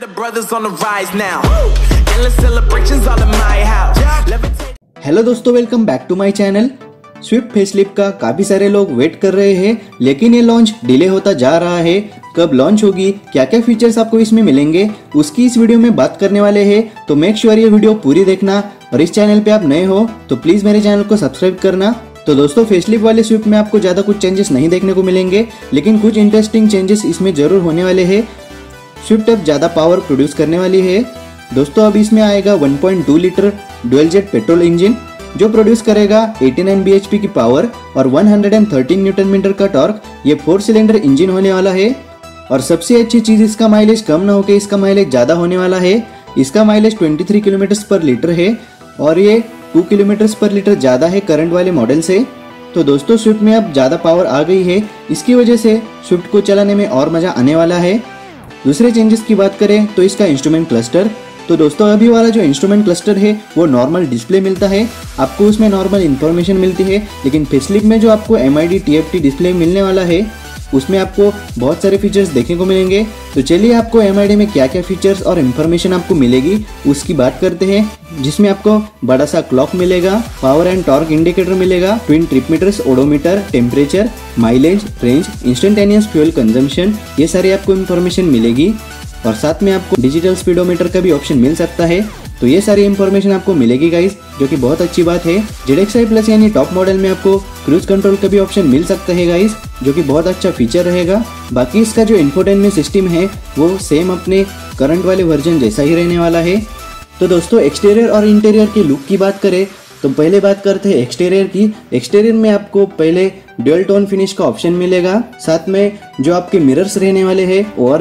the brothers on the rise now. Endless celebrations all in my house. Hello दोस्तों welcome back to my channel Swift facelift का काफ़ी सारे लोग wait कर रहे हैं, लेकिन ये लॉन्च डिले होता जा रहा है। कब लॉन्च होगी क्या क्या फीचर्स आपको इसमें मिलेंगे, उसकी इस वीडियो में बात करने वाले हैं। तो मेक श्योर ये वीडियो पूरी देखना। और इस चैनल पे आप नए हो तो प्लीज़ मेरे चैनल को सब्सक्राइब करना। तो दोस्तों फेसलिप वाले स्विफ्ट में आपको ज़्यादा कुछ चेंजेस नहीं देखने को मिलेंगे, लेकिन कुछ इंटरेस्टिंग चेंजेस इसमें ज़रूर होने वाले हैं। स्विफ्ट अब ज़्यादा पावर प्रोड्यूस करने वाली है। दोस्तों, अब इसमें आएगा 1.2 litre dual jet petrol engine जो प्रोड्यूस करेगा 89 bhp की पावर और 113 न्यूटन मीटर का टॉर्क ये फोर सिलेंडर इंजन होने वाला है। और सबसे अच्छी चीज़, इसका माइलेज कम ना होकर इसका माइलेज ज़्यादा होने वाला है। इसका माइलेज 23 किलोमीटर पर लीटर है और ये 2 किलोमीटर पर लीटर ज़्यादा है करंट वाले मॉडल से। तो दोस्तों, स्विफ्ट में अब ज़्यादा पावर आ गई है। इसकी वजह से स्विफ्ट को चलाने में और मज़ा आने वाला है। दूसरे चेंजेस की बात करें तो इसका इंस्ट्रूमेंट क्लस्टर तो दोस्तों अभी वाला जो इंस्ट्रूमेंट क्लस्टर है, वो नॉर्मल डिस्प्ले मिलता है। आपको उसमें नॉर्मल इन्फॉर्मेशन मिलती है, लेकिन फेसलिप में जो आपको एम आई डिस्प्ले मिलने वाला है उसमें आपको बहुत सारे फीचर्स देखने को मिलेंगे। तो चलिए आपको एम में क्या क्या फीचर्स और इन्फॉर्मेशन आपको मिलेगी, उसकी बात करते हैं, जिसमें आपको बड़ा सा क्लॉक मिलेगा पावर एंड टॉर्क इंडिकेटर मिलेगा twin trip meters odometer temperature mileage range instantaneous fuel consumption ये सारी आपको इन्फॉर्मेशन मिलेगी। और साथ में आपको डिजिटल स्पीडोमीटर का भी ऑप्शन मिल सकता है। तो ये सारी इन्फॉर्मेशन आपको मिलेगी गाइस जो कि बहुत अच्छी बात है। जेड प्लस यानी टॉप मॉडल में आपको क्रूज कंट्रोल का भी ऑप्शन मिल सकता है गाइस जो कि बहुत अच्छा फीचर रहेगा। बाकी इसका जो इन्फोटेनमेंट सिस्टम है, वो सेम अपने करंट वाले वर्जन जैसा ही रहने वाला है। तो दोस्तों एक्सटीरियर और इंटीरियर की लुक की बात करें तो पहले बात करते हैं एक्सटीरियर की। एक्सटीरियर में आपको पहले ड्यूअल टोन फिनिश का ऑप्शन मिलेगा। साथ में जो आपके मिरर्स रहने वाले हैं ओ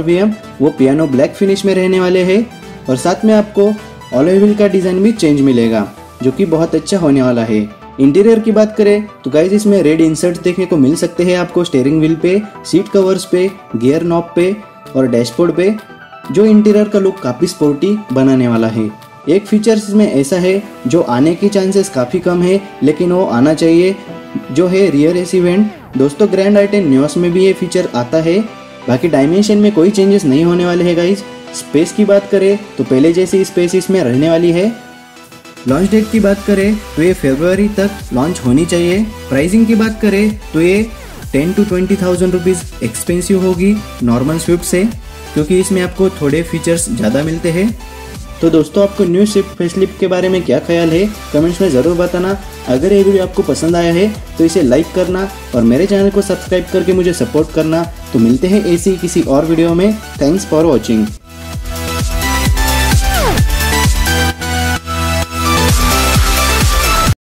वो पियानो ब्लैक फिनिश में रहने वाले हैं। और साथ में आपको ऑलोविल का डिज़ाइन भी चेंज मिलेगा, जो कि बहुत अच्छा होने वाला है। इंटीरियर की बात करें तो गाइज़ इसमें रेड इंसर्ट देखने को मिल सकते हैं आपको स्टेयरिंग व्हील पे सीट कवर्स पे गियर नॉब पे और डैशबोर्ड पे, जो इंटीरियर का लुक काफ़ी स्पोर्टी बनाने वाला है। एक फीचर इसमें ऐसा है, जो आने की चांसेस काफ़ी कम है, लेकिन वो आना चाहिए, जो है रियर एसी वेंट दोस्तों ग्रैंड आइटेन न्यूस में भी ये फीचर आता है। बाकी डायमेंशन में कोई चेंजेस नहीं होने वाले हैं गाइज़ स्पेस की बात करें तो पहले जैसी स्पेस इसमें रहने वाली है। लॉन्च डेट की बात करें तो ये फेब्रुआरी तक लॉन्च होनी चाहिए। प्राइसिंग की बात करें तो ये ten to twenty thousand rupees expensive होगी नॉर्मल स्विफ्ट से, क्योंकि इसमें आपको थोड़े फीचर्स ज़्यादा मिलते हैं। तो दोस्तों, आपको न्यू स्विफ्ट फेसलिप के बारे में क्या ख्याल है? कमेंट्स में ज़रूर बताना। अगर ये वीडियो आपको पसंद आया है तो इसे लाइक करना और मेरे चैनल को सब्सक्राइब करके मुझे सपोर्ट करना। तो मिलते हैं ऐसी किसी और वीडियो में। Thanks for watching